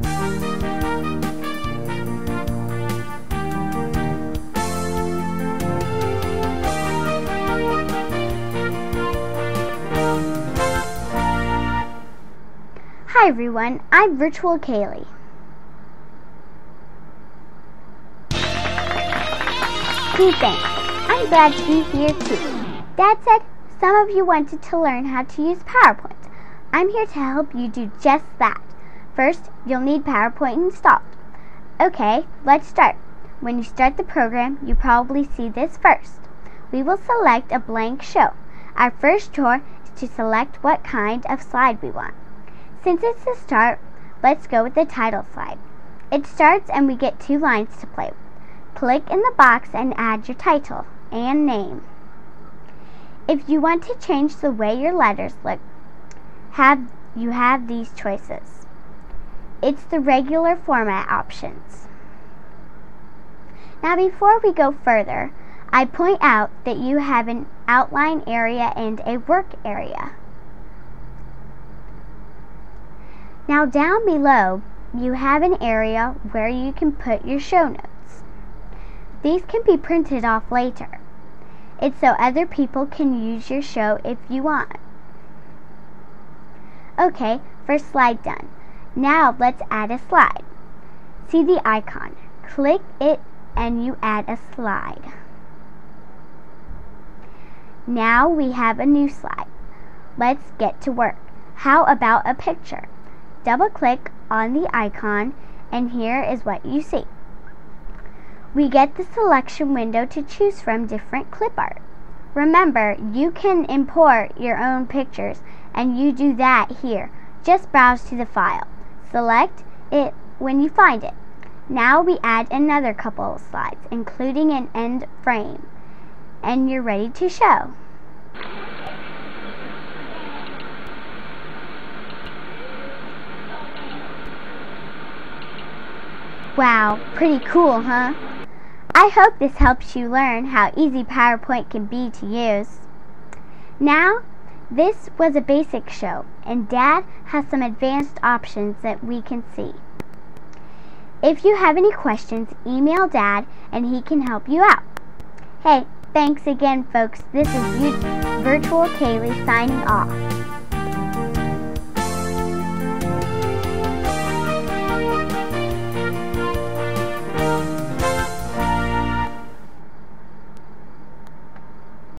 Hi everyone, I'm Virtual Kaylee. Thanks. I'm glad to be here too. Dad said some of you wanted to learn how to use PowerPoint. I'm here to help you do just that. First, you'll need PowerPoint installed. Okay, let's start. When you start the program, you probably see this first. We will select a blank show. Our first chore is to select what kind of slide we want. Since it's the start, let's go with the title slide. It starts and we get two lines to play with. Click in the box and add your title and name. If you want to change the way your letters look, have you have these choices. It's the regular format options. Now before we go further, I point out that you have an outline area and a work area. Now down below, you have an area where you can put your show notes. These can be printed off later. It's so other people can use your show if you want. Okay, first slide done. Now let's add a slide. See the icon. Click it and you add a slide. Now we have a new slide. Let's get to work. How about a picture? Double click on the icon and here is what you see. We get the selection window to choose from different clip art. Remember, you can import your own pictures and you do that here. Just browse to the file. Select it when you find it. Now we add another couple of slides, including an end frame. And you're ready to show. Wow, pretty cool, huh? I hope this helps you learn how easy PowerPoint can be to use. Now, this was a basic show, and Dad has some advanced options that we can see. If you have any questions, email Dad and he can help you out. Hey, thanks again, folks. This is Virtual Kaylee signing off.